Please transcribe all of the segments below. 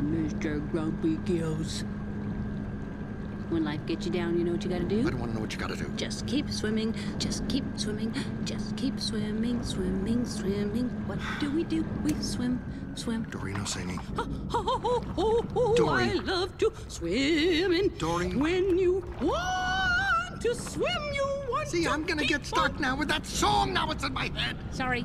Mr. Grumpy Gills. When life gets you down, you know what you gotta do? I don't want to know what you gotta do. Just keep swimming, just keep swimming, just keep swimming, swimming, swimming. What do we do? We swim, swim. Dorino singing. Oh, oh, oh, oh, Dory. I love to swim in. Dory. When you want to swim, you want to swim? See, to I'm gonna get stuck on- now with that song. Now it's in my head. Sorry.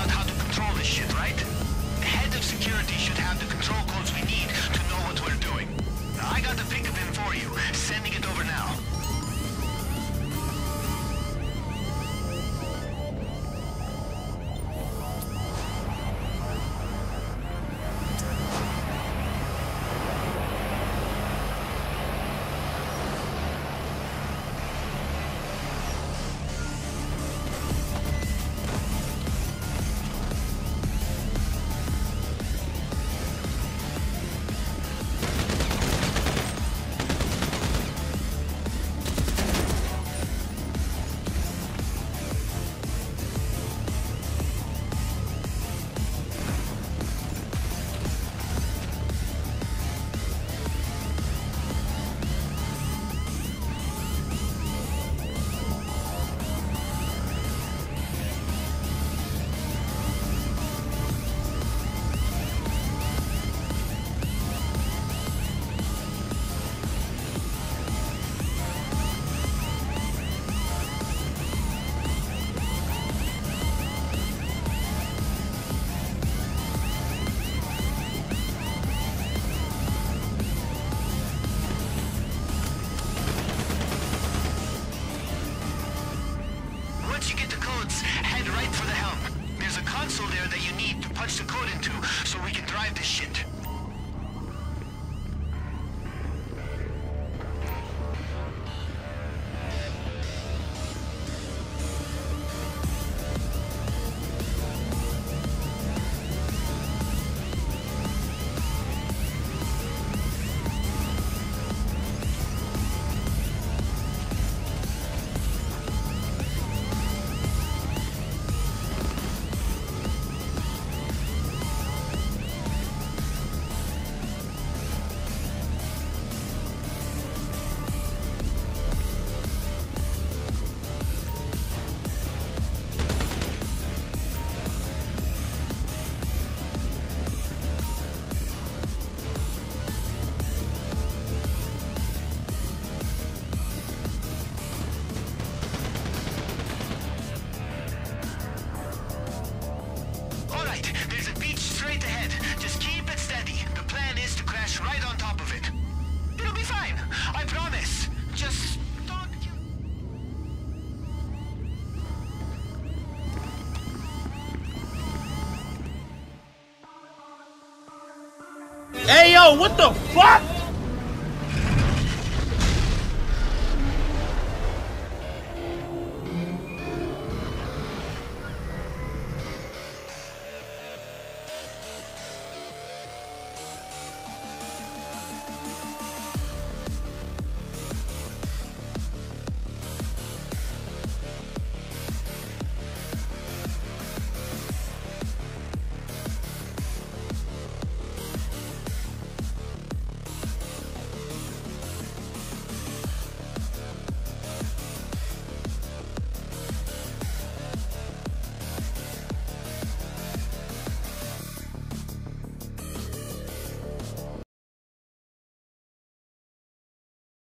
让他 there that you need to punch the code into so we can drive this shit. Right on top of it. It'll be fine. I promise. Just. Hey yo, what the fuck?